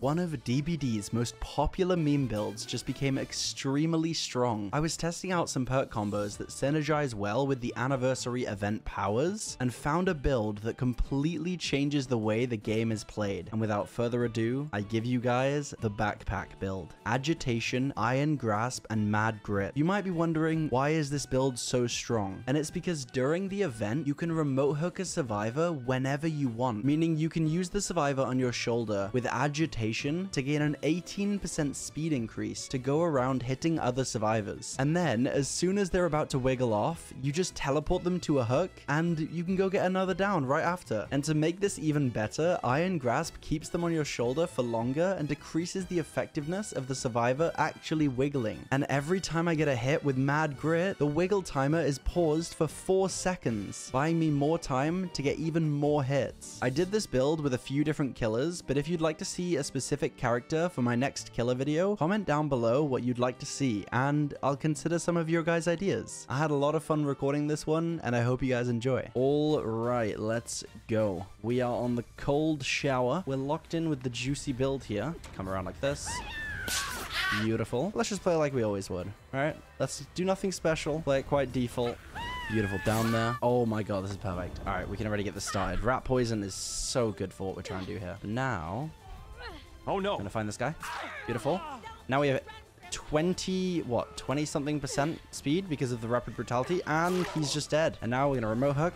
One of DBD's most popular meme builds just became extremely strong. I was testing out some perk combos that synergize well with the anniversary event powers and found a build that completely changes the way the game is played. And without further ado, I give you guys the backpack build. Agitation, Iron Grasp, and Mad Grit. You might be wondering, why is this build so strong? And it's because during the event, you can remote hook a survivor whenever you want, meaning you can use the survivor on your shoulder with agitation to gain an 18% speed increase to go around hitting other survivors. And then, as soon as they're about to wiggle off, you just teleport them to a hook and you can go get another down right after. And to make this even better, Iron Grasp keeps them on your shoulder for longer and decreases the effectiveness of the survivor actually wiggling. And every time I get a hit with Mad Grit, the wiggle timer is paused for 4 seconds, buying me more time to get even more hits. I did this build with a few different killers, but if you'd like to see a specific specific character for my next killer video, comment down below what you'd like to see, and I'll consider some of your guys' ideas. I had a lot of fun recording this one, and I hope you guys enjoy. All right, let's go. We are on the Coal Tower. We're locked in with the juicy build here. Come around like this. Beautiful. Let's just play like we always would. All right, let's do nothing special. Play it quite default. Beautiful down there. Oh my god, this is perfect. All right, we can already get this started. Rat poison is so good for what we're trying to do here. Now, Oh no. Gonna find this guy. Beautiful. Now we have 20, what, 20 something percent speed because of the rapid brutality, and he's just dead. And now we're gonna remote hook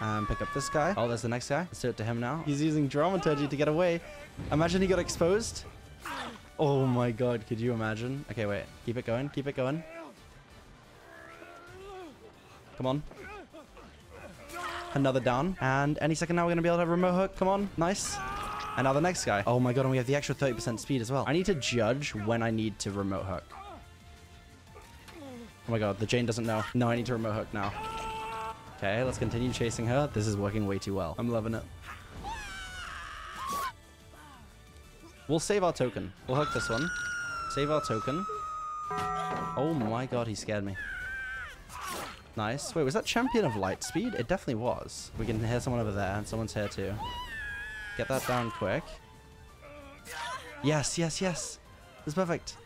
and pick up this guy. Oh, there's the next guy. Let's do it to him now. He's using dramaturgy to get away. Imagine he got exposed. Oh my god, could you imagine? Okay, wait. Keep it going. Keep it going. Come on. Another down. And any second now we're to be able to have remote hook. Come on. Nice. And now the next guy. Oh my god, and we have the extra 30% speed as well. I need to judge when I need to remote hook. Oh my god, the Jane doesn't know. No, I need to remote hook now. Okay, let's continue chasing her. This is working way too well. I'm loving it. We'll save our token. We'll hook this one. Save our token. Oh my god, he scared me. Nice. Wait, was that Champion of Light Speed? It definitely was. We can hear someone over there, and someone's here too. Get that down quick. Yes, yes, yes. It's perfect.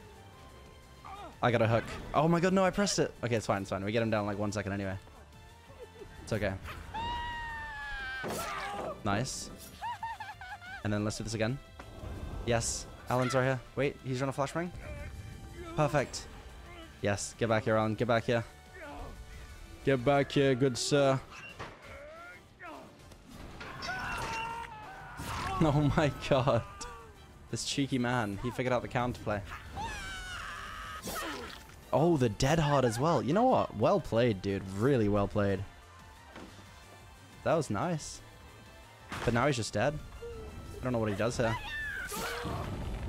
I got a hook. Oh my god, no, I pressed it. Okay, it's fine, it's fine. We get him down like one second anyway. It's okay. Nice. And then let's do this again. Yes, Alan's right here. Wait, he's on a flashbang? Perfect. Yes, get back here, Alan. Get back here. Get back here, good sir. Oh my god. This cheeky man. He figured out the counterplay. Oh, the dead hard as well. You know what? Well played, dude. Really well played. That was nice. But now he's just dead. I don't know what he does here.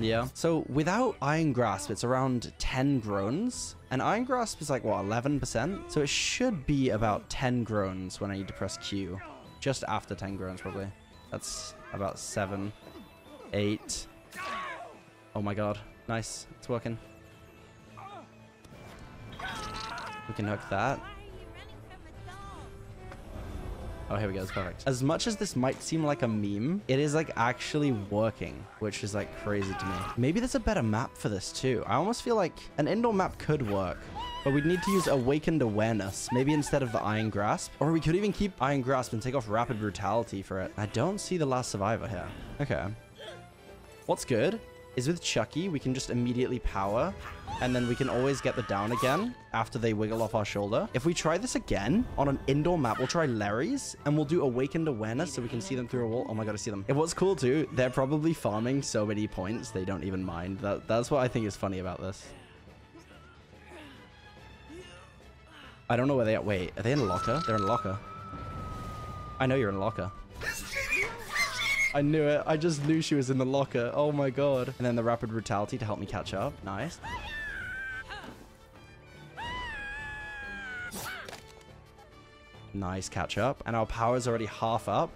Yeah. So without Iron Grasp, it's around 10 groans. And Iron Grasp is like, what, 11%? So it should be about 10 groans when I need to press Q. Just after 10 groans, probably. That's about seven, eight. Oh my god. Nice. It's working. We can hook that. Oh, here we go. It's perfect. As much as this might seem like a meme, it is like actually working, which is like crazy to me. Maybe there's a better map for this too. I almost feel like an indoor map could work. But we'd need to use Awakened Awareness, maybe instead of the Iron Grasp. Or we could even keep Iron Grasp and take off Rapid Brutality for it. I don't see the last survivor here. Okay. What's good is with Chucky, we can just immediately power, and then we can always get the down again after they wiggle off our shoulder. If we try this again on an indoor map, we'll try Lery's, and we'll do Awakened Awareness so we can see them through a wall. Oh my god, I see them. If what's cool too, they're probably farming so many points, they don't even mind. That, that's what I think is funny about this. I don't know where they are. Wait, are they in a locker? They're in a locker. I know you're in a locker. I knew it. I just knew she was in the locker. Oh my god. And then the rapid brutality to help me catch up. Nice. Nice catch up. And our power is already half up.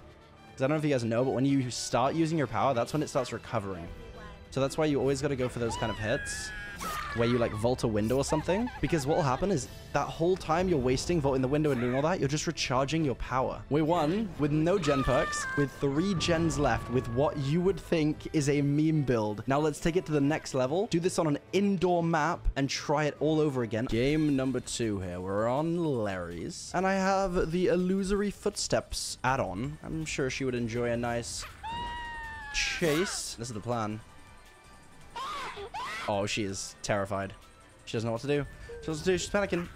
Because I don't know if you guys know, but when you start using your power, that's when it starts recovering. So that's why you always got to go for those kind of hits where you like vault a window or something. Because what will happen is that whole time you're wasting vaulting the window and doing all that, you're just recharging your power. We won with no gen perks, with three gens left, with what you would think is a meme build. Now let's take it to the next level, do this on an indoor map, and try it all over again. Game number two here. We're on Lery's. And I have the Illusory Footsteps add-on. I'm sure she would enjoy a nice chase. This is the plan. Oh, she is terrified. She doesn't know what to do. She doesn't do. She's panicking.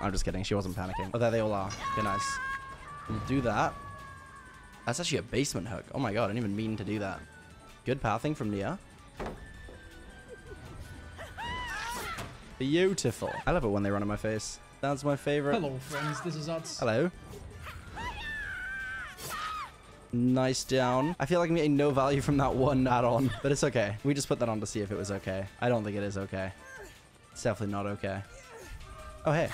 I'm just kidding. She wasn't panicking. Oh, there they all are. Okay, nice. We'll do that. That's actually a basement hook. Oh my god, I didn't even mean to do that. Good pathing from Nea. Beautiful. I love it when they run in my face. That's my favorite. Hello, friends. This is Utz. Hello. Nice down. I feel like I'm getting no value from that one add-on, but it's okay. We just put that on to see if it was okay. I don't think it is okay. It's definitely not okay. Oh, hey.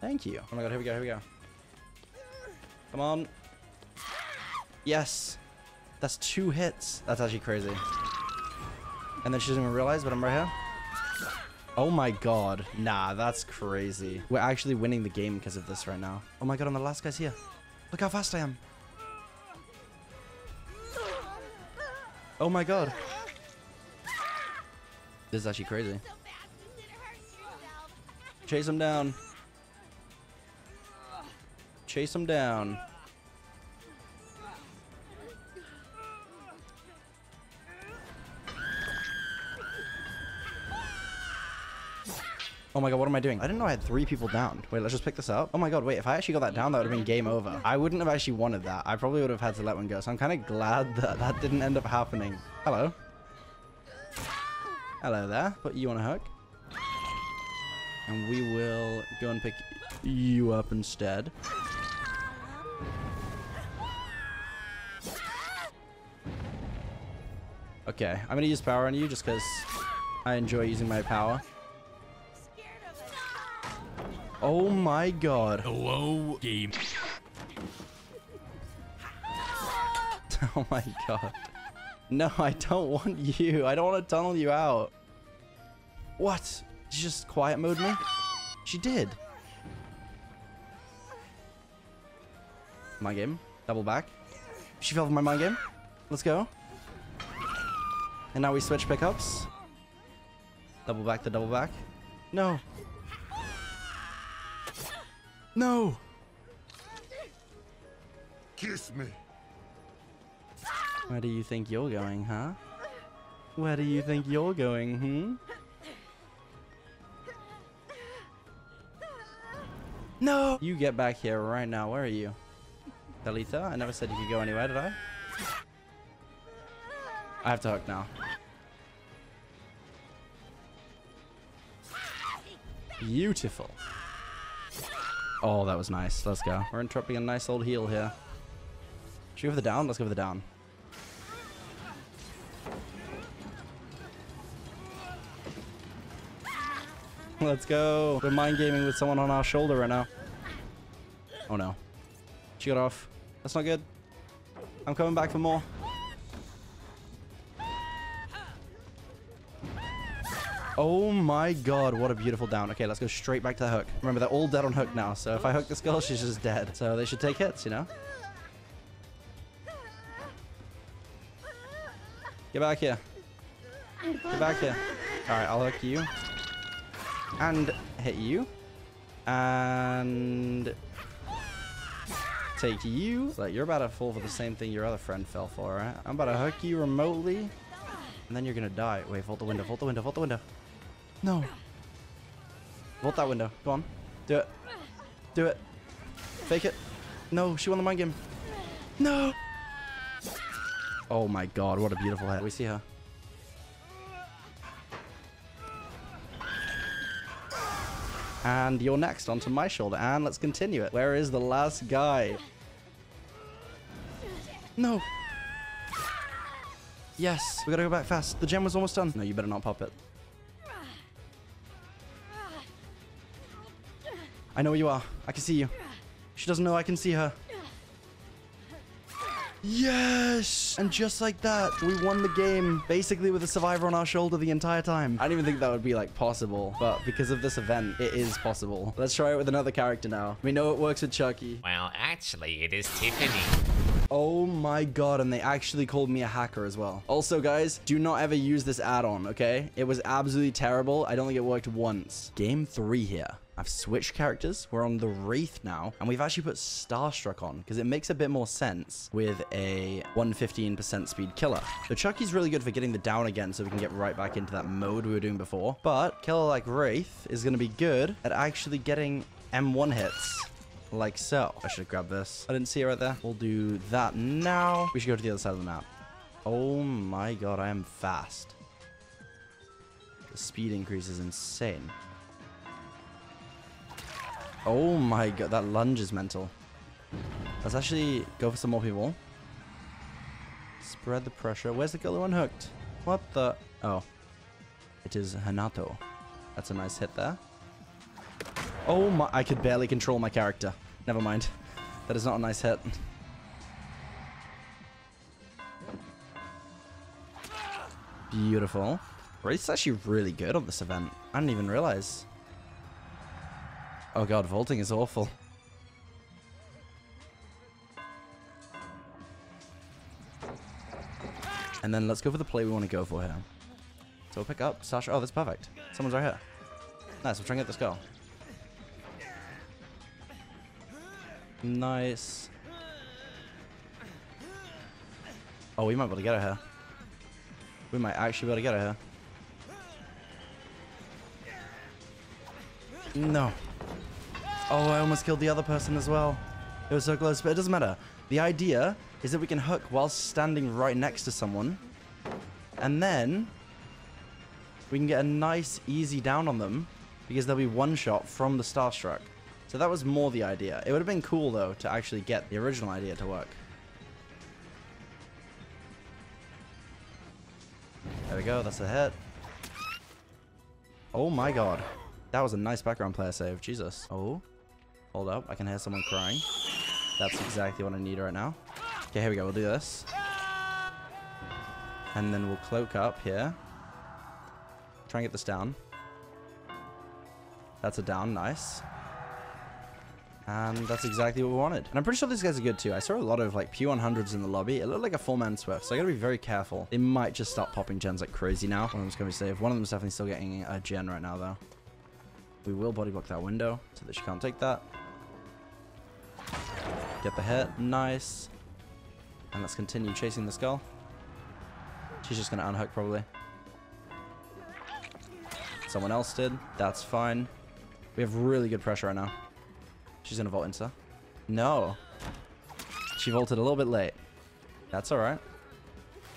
Thank you. Oh my god, here we go, here we go. Come on. Yes. That's two hits. That's actually crazy. And then she doesn't even realize, but I'm right here. Oh my god. Nah, that's crazy. We're actually winning the game because of this right now. Oh my god, I'm the last guy's here. Look how fast I am. Oh my god. This is actually crazy. Chase him down. Chase him down. Oh my god, what am I doing? I didn't know I had three people down. Wait, let's just pick this up. Oh my god, wait, if I actually got that down, that would have been game over. I wouldn't have actually wanted that. I probably would have had to let one go. So I'm kind of glad that that didn't end up happening. Hello. Hello there. Put you on a hook. And we will go and pick you up instead. Okay, I'm gonna use power on you just because I enjoy using my power. Oh my god. Hello, game. oh my god. No, I don't want you. I don't want to tunnel you out. What? She just quiet mode me? She did. My game. Double back. She fell for my mind game. Let's go. And now we switch pickups. Double back to double back. No. No. Kiss me. Where do you think you're going, huh? Where do you think you're going, hmm? No! You get back here right now. Where are you? Delita? I never said you could go anywhere, did I? I have to hook now. Beautiful. Oh, that was nice. Let's go. We're interrupting a nice old heal here. Should we for the down? Let's go for the down. Let's go. We're mind gaming with someone on our shoulder right now. Oh no. She got off. That's not good. I'm coming back for more. Oh my god, what a beautiful down. Okay, let's go straight back to the hook. Remember, they're all dead on hook now, so if I hook this girl, she's just dead. So they should take hits, you know? Get back here. Get back here. Alright, I'll hook you. And hit you. And... Take you. Like, you're about to fall for the same thing your other friend fell for, right? I'm about to hook you remotely. And then you're gonna die. Wait, vault the window, vault the window, vault the window. No. Vault that window. Go on. Do it. Do it. Fake it. No, she won the mind game. No. Oh my god, what a beautiful head. We see her. And you're next onto my shoulder. And let's continue it. Where is the last guy? No. Yes. We gotta go back fast. The gen was almost done. No, you better not pop it. I know where you are. I can see you. She doesn't know I can see her. Yes! And just like that, we won the game, basically with a survivor on our shoulder the entire time. I didn't even think that would be like possible, but because of this event, it is possible. Let's try it with another character now. We know it works with Chucky. Well, actually, it is Tiffany. Oh my god, and they actually called me a hacker as well. Also, guys, do not ever use this add-on, okay? It was absolutely terrible. I don't think it worked once. Game three here. I've switched characters. We're on the Wraith now, and we've actually put Starstruck on because it makes a bit more sense with a 115% speed killer. The Chucky's really good for getting the down again so we can get right back into that mode we were doing before. But killer like Wraith is going to be good at actually getting M1 hits like so. I should grab this. I didn't see it right there. We'll do that now. We should go to the other side of the map. Oh my god, I am fast. The speed increase is insane. Oh my god, that lunge is mental. Let's actually go for some more people. Spread the pressure. Where's the girl who unhooked? What the? Oh. It is Hanato. That's a nice hit there. Oh my, I could barely control my character. Never mind. That is not a nice hit. Beautiful. Wraith's actually really good on this event. I didn't even realize. Oh god, vaulting is awful. And then let's go for the play we want to go for here. So we'll pick up Sasha. Oh, that's perfect. Someone's right here. Nice, we'll try and get this girl. Nice. Oh, we might be able to get her here. We might actually be able to get her here. No. Oh, I almost killed the other person as well. It was so close, but it doesn't matter. The idea is that we can hook while standing right next to someone. And then we can get a nice, easy down on them because they'll be one shot from the Starstruck. So that was more the idea. It would have been cool, though, to actually get the original idea to work. There we go. That's a hit. Oh my god. That was a nice background player save. Jesus. Oh. Hold up. I can hear someone crying. That's exactly what I need right now. Okay, here we go. We'll do this. And then we'll cloak up here. Try and get this down. That's a down. Nice. And that's exactly what we wanted. And I'm pretty sure these guys are good too. I saw a lot of like P100s in the lobby. It looked like a four-man Swift, so I gotta be very careful. They might just start popping gens like crazy now. One of them's gonna be safe. One of them's definitely still getting a gen right now though. We will body block that window so that she can't take that. Get the hit. Nice. And let's continue chasing this girl. She's just gonna unhook probably. Someone else did. That's fine. We have really good pressure right now. She's gonna vault into. No. She vaulted a little bit late. That's alright.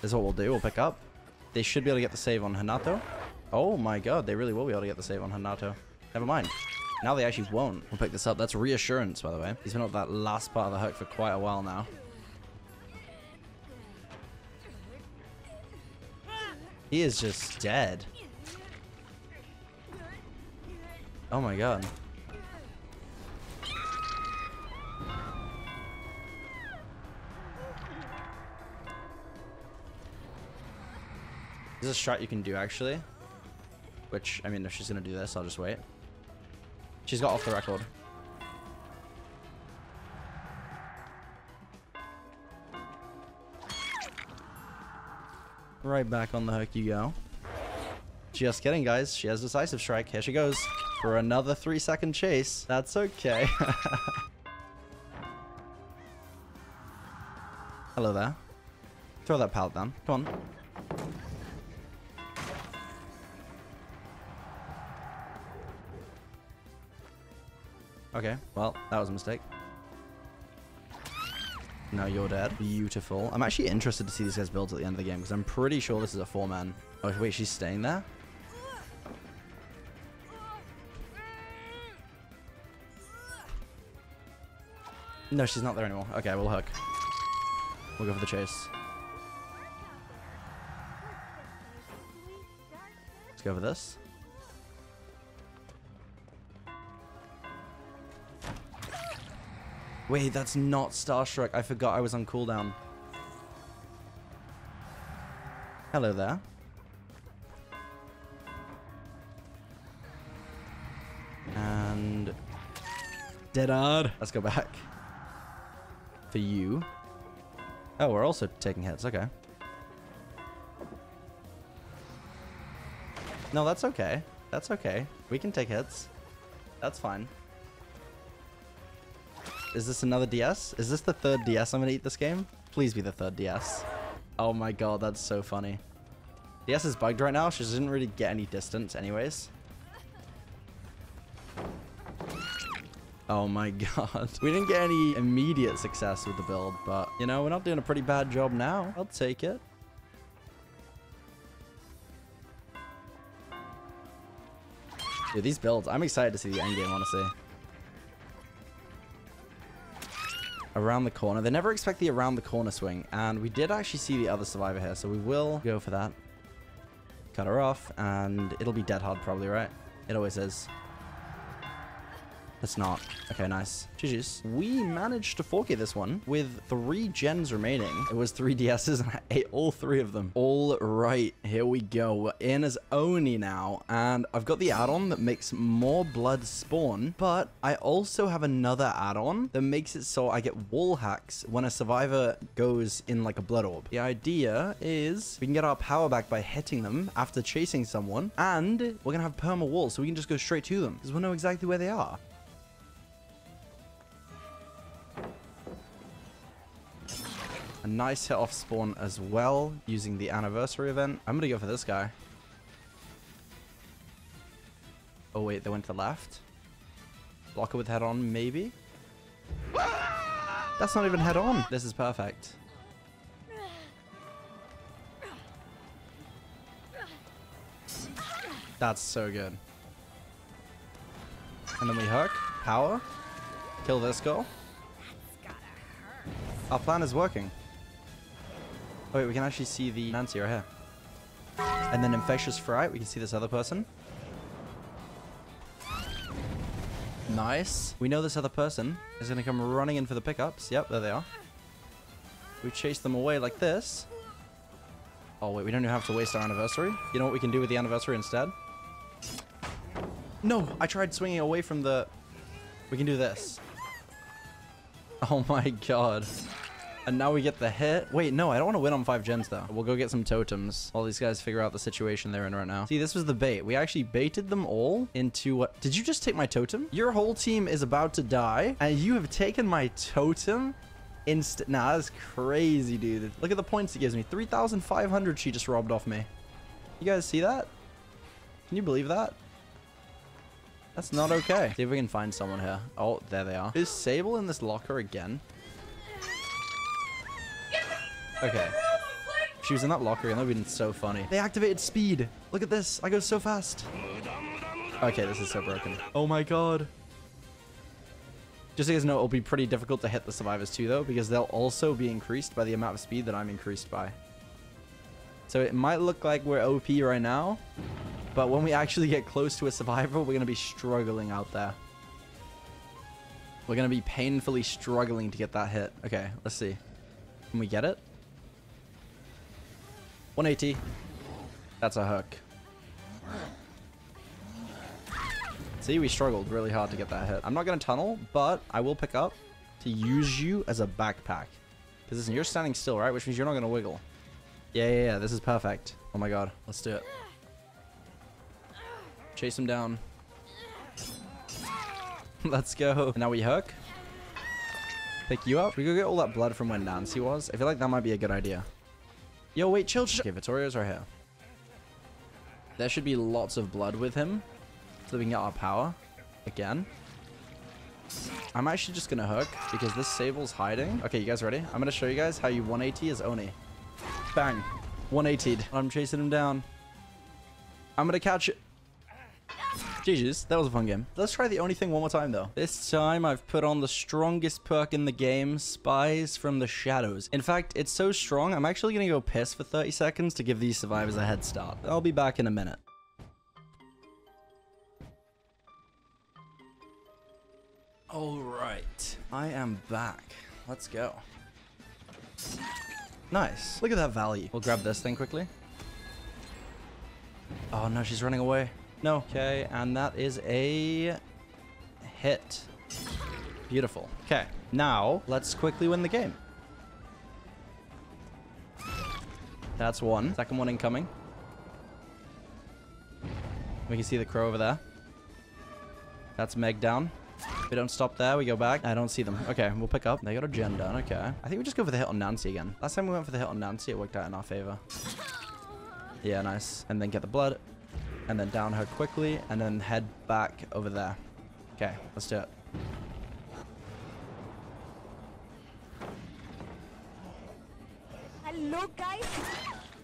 This is what we'll do. We'll pick up. They should be able to get the save on Hanato. Oh my god, they really will be able to get the save on Hanato. Never mind. Now they actually won't. We'll pick this up. That's reassurance, by the way. He's been up that last part of the hook for quite a while now. He is just dead. Oh my god. There's a strat you can do actually. Which, I mean, if she's gonna do this, I'll just wait. She's got off the record. Right back on the hook you go. Just kidding, guys. She has decisive strike. Here she goes for another three second chase. That's okay. Hello there. Throw that pallet down. Come on. Okay, well, that was a mistake. Now you're dead. Beautiful. I'm actually interested to see these guys build at the end of the game because I'm pretty sure this is a four-man. Oh, wait, she's staying there? No, she's not there anymore. Okay, we'll hook. We'll go for the chase. Let's go for this. Wait, that's not Starstruck. I forgot I was on cooldown. Hello there. And dead hard. Let's go back. For you. Oh, we're also taking hits. Okay. No, that's okay. That's okay. We can take hits. That's fine. Is this another DS? Is this the third DS I'm gonna eat this game? Please be the third DS. Oh my god, that's so funny. DS is bugged right now. She didn't really get any distance anyways. Oh my god. We didn't get any immediate success with the build, but, you know, we're not doing a pretty bad job now. I'll take it. Dude, these builds, I'm excited to see the endgame, honestly. Around the corner. They never expect the around the corner swing, and we did actually see the other survivor here, so we will go for that. Cut her off, and it'll be dead hard probably, right? It always is. It's not. Okay, nice. GG's. We managed to 4K this one with three gens remaining. It was three DSs and I ate all three of them. All right, here we go. We're in as Oni now, and I've got the add-on that makes more blood spawn, but I also have another add-on that makes it so I get wall hacks when a survivor goes in like a blood orb. The idea is we can get our power back by hitting them after chasing someone, and we're gonna have perma walls, so we can just go straight to them because we'll know exactly where they are. A nice hit off spawn as well using the anniversary event. I'm going to go for this guy. Oh, wait, they went to the left. Blocker with head on, maybe? That's not even head on. This is perfect. That's so good. And then we hook. Power. Kill this girl. Our plan is working. Oh, wait, we can actually see the Nancy right here. And then Infectious Fright, we can see this other person. Nice. We know this other person is going to come running in for the pickups. Yep, there they are. We chase them away like this. Oh, wait, we don't even have to waste our anniversary. You know what we can do with the anniversary instead? No, I tried swinging away from the... We can do this. Oh my god. And now we get the hit. Wait, no, I don't want to win on five gens, though. We'll go get some totems while these guys figure out the situation they're in right now. See, this was the bait. We actually baited them all into what? Did you just take my totem? Your whole team is about to die, and you have taken my totem? Instant. Nah, that's crazy, dude. Look at the points it gives me. 3,500 she just robbed off me. You guys see that? Can you believe that? That's not okay. See if we can find someone here. Oh, there they are. Is Sable in this locker again? Okay. She was in that locker again, that would have been so funny. They activated speed. Look at this. I go so fast. Okay, this is so broken. Oh my god. Just so you guys know, it'll be pretty difficult to hit the survivors too, though, because they'll also be increased by the amount of speed that I'm increased by. So it might look like we're OP right now, but when we actually get close to a survivor, we're going to be struggling out there. We're going to be painfully struggling to get that hit. Okay, let's see. Can we get it? 180. That's a hook. See, we struggled really hard to get that hit. I'm not going to tunnel, but I will pick up to use you as a backpack. Because listen, you're standing still, right? Which means you're not going to wiggle. Yeah, yeah, yeah. This is perfect. Oh my god. Let's do it. Chase him down. Let's go. And now we hook. Pick you up. We go get all that blood from when Nancy was. I feel like that might be a good idea. Yo, wait, chill, chill. Okay, Vittorio's right here. There should be lots of blood with him. So we can get our power. Again. I'm actually just gonna hook because this Sable's hiding. Okay, you guys ready? I'm gonna show you guys how you 180 is Oni. Bang. 180'd. I'm chasing him down. I'm gonna catch it. GG's, that was a fun game. Let's try the only thing one more time though. This time I've put on the strongest perk in the game, Spies from the Shadows. In fact, it's so strong, I'm actually gonna go piss for 30 seconds to give these survivors a head start. I'll be back in a minute. Alright, I am back. Let's go. Nice. Look at that value. We'll grab this thing quickly. Oh no, she's running away. No. Okay, and that is a hit. Beautiful. Okay, now let's quickly win the game. That's one. Second one incoming. We can see the crow over there. That's Meg down. We don't stop there. We go back. I don't see them. Okay, we'll pick up. They got a gen done. Okay. I think we just go for the hit on Nancy again. Last time we went for the hit on Nancy, it worked out in our favor. Yeah, nice. And then get the blood. And then down her quickly. And then head back over there. Okay, let's do it. Hello, guys.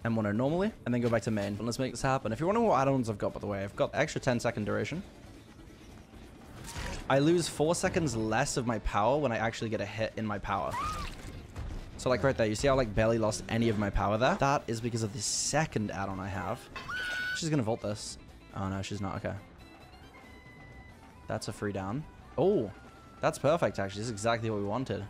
M1 her normally, and then go back to main. And Let's make this happen. If you're wondering what add-ons I've got, by the way, I've got extra 10 second duration. I lose 4 seconds less of my power when I actually get a hit in my power. So like right there, you see how I like barely lost any of my power there? That is because of the second add-on I have. She's gonna vault this. Oh no, she's not, okay. That's a free down. Oh, that's perfect actually. This is exactly what we wanted.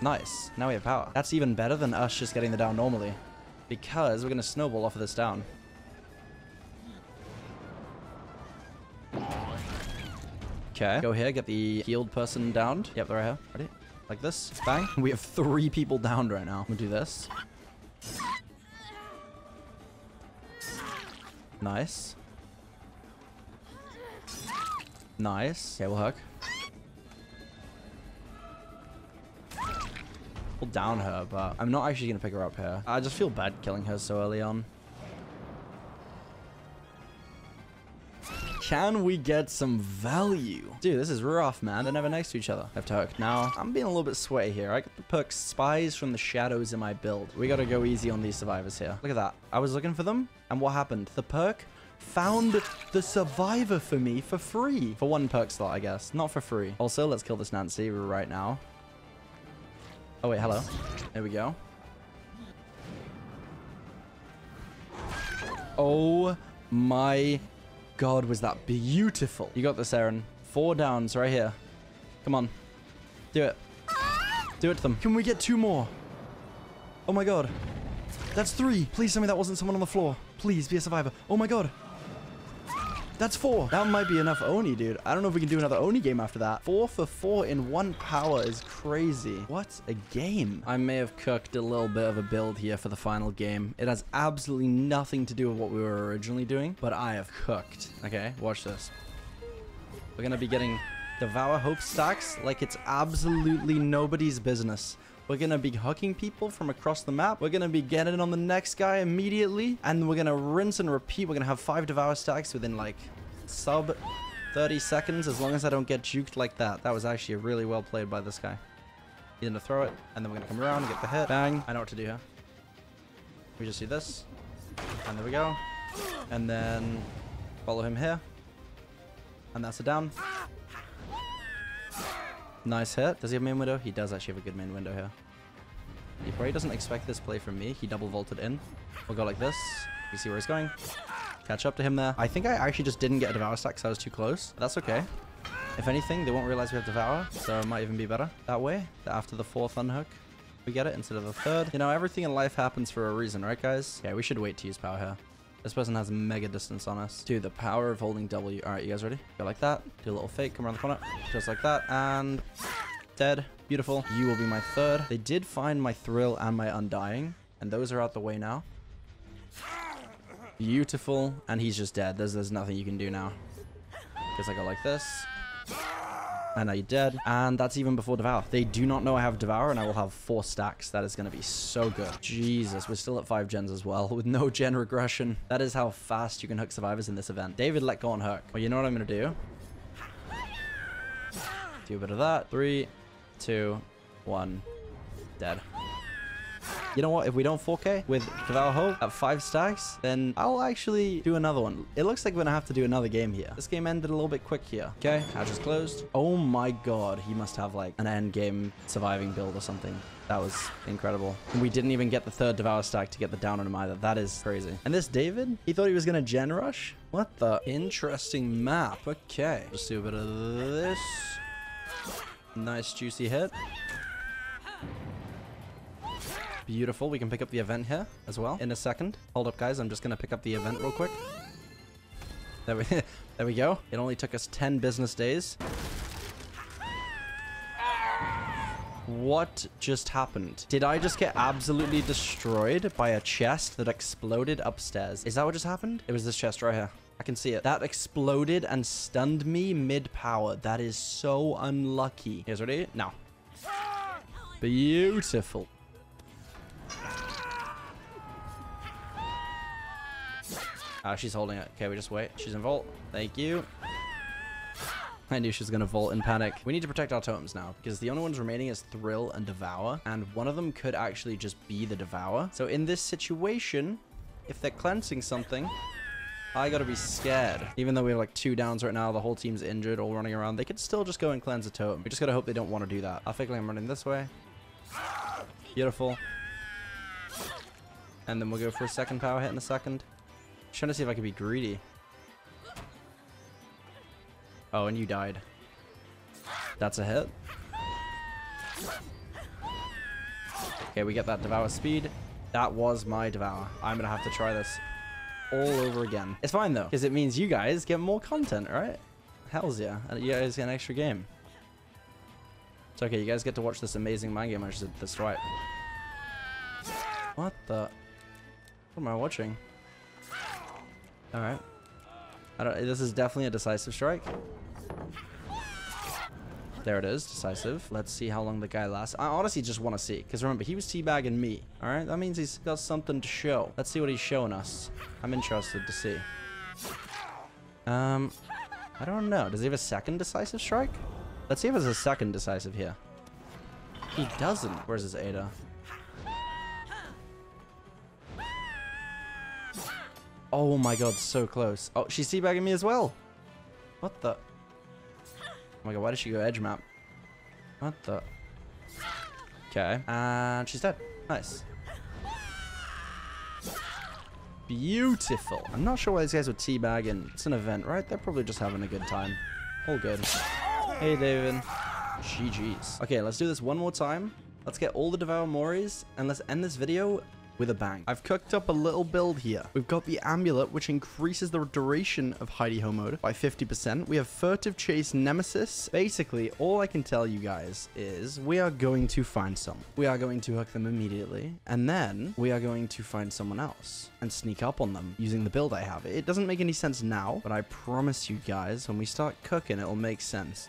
Nice. Now we have power. That's even better than us just getting the down normally. Because we're going to snowball off of this down. Okay. Go here, get the healed person downed. Yep, they're right here. Ready? Like this. Bang. We have three people downed right now. We'll do this. Nice. Nice. Okay, we'll hook. We'll down her, but I'm not actually going to pick her up here. I just feel bad killing her so early on. Can we get some value? Dude, this is rough, man. They're never next to each other. I have to hook. Now, I'm being a little bit sweaty here. I got the perk Spies from the Shadows in my build. We got to go easy on these survivors here. Look at that. I was looking for them, and what happened? The perk found the survivor for me for free. For one perk slot, I guess. Not for free. Also, let's kill this Nancy right now. Oh, wait, hello. There we go. Oh my god, was that beautiful. You got this, Ayrun. Four downs right here. Come on. Do it. Do it to them. Can we get two more? Oh my god. That's three. Please tell me that wasn't someone on the floor. Please be a survivor. Oh my god. That's four. That might be enough Oni, dude. I don't know if we can do another Oni game after that. Four for four in one power is crazy. What a game. I may have cooked a little bit of a build here for the final game. It has absolutely nothing to do with what we were originally doing, but I have cooked. Okay, watch this. We're going to be getting Devour Hope stacks like it's absolutely nobody's business. We're going to be hugging people from across the map. We're going to be getting on the next guy immediately. And we're going to rinse and repeat. We're going to have five Devour stacks within like sub 30 seconds as long as I don't get juked like that. That was actually a really well played by this guy. He's going to throw it. And then we're going to come around and get the hit. Bang. I know what to do here. We just do this. And there we go. And then follow him here. And that's a down. Nice hit. Does he have main window? He does actually have a good main window here. He probably doesn't expect this play from me. He double vaulted in. We'll go like this. You see where he's going. Catch up to him there. I think I actually just didn't get a Devour stack because I was too close. That's okay. If anything, they won't realize we have Devour, so it might even be better that way. After the fourth unhook, we get it instead of the third. You know, everything in life happens for a reason, right, guys? Yeah, we should wait to use power here. This person has mega distance on us. Dude, the power of holding W. All right, you guys ready? Go like that. Do a little fake. Come around the corner. Just like that. And dead. Beautiful. You will be my third. They did find my thrill and my undying. And those are out the way now. Beautiful. And he's just dead. There's, there's nothing you can do now. Because I go like this. And now you're dead. And that's even before Devour. They do not know I have Devour, and I will have four stacks. That is going to be so good. Jesus, we're still at five gens as well, with no gen regression. That is how fast you can hook survivors in this event. David, let go on hook. Well, you know what I'm going to do? Do a bit of that. Three, two, one. Dead. You know what? If we don't 4K with Hope at five stacks, then I'll actually do another one. It looks like we're gonna have to do another game here. This game ended a little bit quick here. Okay, hatch is closed. Oh my god, he must have like an end game surviving build or something. That was incredible. And we didn't even get the third Devour stack to get the down on him either. That is crazy. And this David, he thought he was gonna gen rush? What the interesting map. Okay, just do a bit of this. Nice juicy hit. Beautiful. We can pick up the event here as well in a second. Hold up, guys. I'm just going to pick up the event real quick. There we, there we go. It only took us 10 business days. What just happened? Did I just get absolutely destroyed by a chest that exploded upstairs? Is that what just happened? It was this chest right here. I can see it. That exploded and stunned me mid-power. That is so unlucky. Here's ready? No. Beautiful. Ah, she's holding it. Okay, we just wait. She's in vault. Thank you. I knew she was going to vault in panic. We need to protect our totems now because the only ones remaining is Thrill and Devour. And one of them could actually just be the Devour. So in this situation, if they're cleansing something, I gotta be scared. Even though we have like two downs right now, the whole team's injured, all running around, they could still just go and cleanse a totem. We just gotta hope they don't want to do that. I think I'm running this way. Beautiful. And then we'll go for a second power hit in a second. trying to see if I can be greedy. Oh, and you died. That's a hit. Okay, we get that Devour speed. That was my Devour. I'm gonna have to try this all over again. It's fine though, because it means you guys get more content, right? Hells yeah. And you guys get an extra game. It's okay, you guys get to watch this amazing mind game I just did this right. What the? What am I watching? Alright. I don't this is definitely a decisive strike. There it is, decisive. Let's see how long the guy lasts. I honestly just want to see, because remember, he was teabagging me. All right, that means he's got something to show. Let's see what he's showing us. I'm interested to see. Um, I don't know. Does he have a second decisive strike? Let's see if it's a second decisive here. He doesn't. Where's his Ada? Oh my god, so close. Oh, she's teabagging me as well. What the? Oh my god, why did she go edge map? What the? Okay, and she's dead. Nice. Beautiful. I'm not sure why these guys were teabagging. It's an event, right? They're probably just having a good time. All good. Hey, David. GG's. Okay, let's do this one more time. Let's get all the Devour Moris, and let's end this video with a bang. I've cooked up a little build here. We've got the amulet, which increases the duration of hidey ho mode by 50%. We have furtive chase nemesis. Basically, all I can tell you guys is we are going to find some. We are going to hook them immediately, and then we are going to find someone else and sneak up on them using the build I have. It doesn't make any sense now, but I promise you guys, when we start cooking, it'll make sense.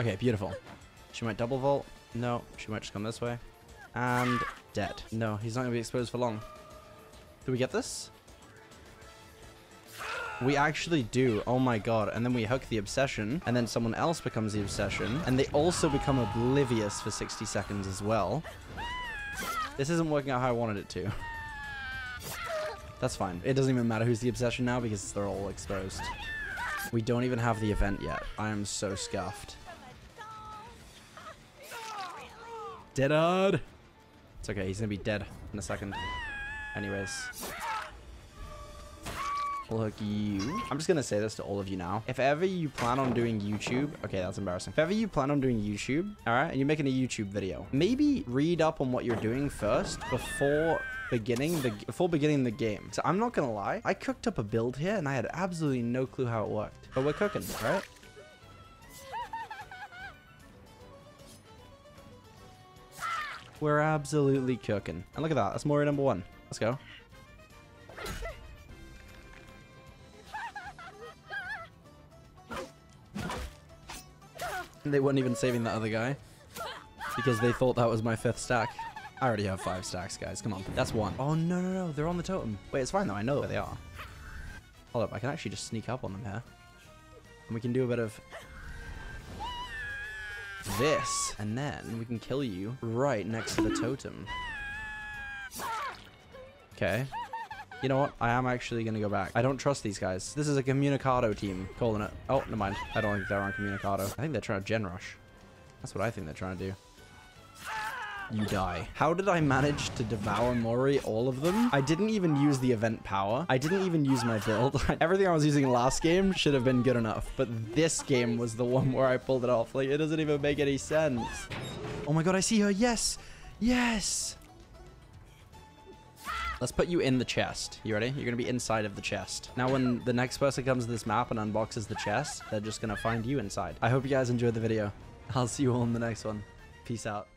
Okay, beautiful. She might double vault. No, she might just come this way. And dead. No, he's not going to be exposed for long. Do we get this? We actually do. Oh my god. And then we hook the obsession. And then someone else becomes the obsession. And they also become oblivious for 60 seconds as well. This isn't working out how I wanted it to. That's fine. It doesn't even matter who's the obsession now because they're all exposed. We don't even have the event yet. I am so scuffed. Dead Hard! It's okay, he's gonna be dead in a second. Anyways. We'll hook you. I'm just gonna say this to all of you now. If ever you plan on doing YouTube, okay, that's embarrassing. If ever you plan on doing YouTube, all right, and you're making a YouTube video, maybe read up on what you're doing first before beginning the before beginning the game. So I'm not gonna lie, I cooked up a build here and I had absolutely no clue how it worked. But we're cooking, right? We're absolutely cooking. And look at that. That's Mori number one. Let's go. They weren't even saving that other guy. Because they thought that was my fifth stack. I already have five stacks, guys. Come on. That's one. Oh, no, no, no. They're on the totem. Wait, it's fine, though. I know where they are. Hold up. I can actually just sneak up on them here. And we can do a bit of this, and then we can kill you right next to the totem. Okay. You know what? I am actually going to go back. I don't trust these guys. This is a Communicado team. Calling it. Oh, never mind. I don't think they're on Communicado. I think they're trying to gen rush. That's what I think they're trying to do you die. How did I manage to devour Mori, all of them? I didn't even use the event power. I didn't even use my build. Everything I was using last game should have been good enough, but this game was the one where I pulled it off. Like, it doesn't even make any sense. Oh my god, I see her. Yes. Yes. Let's put you in the chest. You ready? You're to be inside of the chest. Now, when the next person comes to this map and unboxes the chest, they're just to find you inside. I hope you guys enjoyed the video. I'll see you all in the next one. Peace out.